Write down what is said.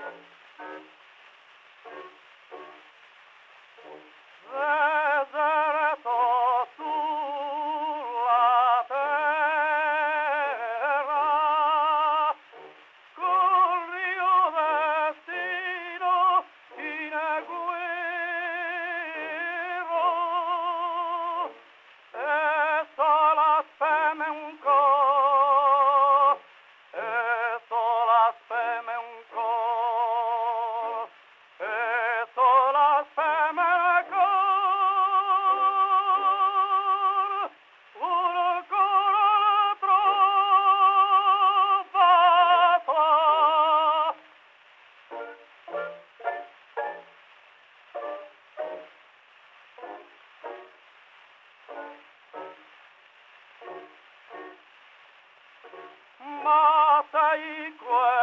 Deserto 在一块。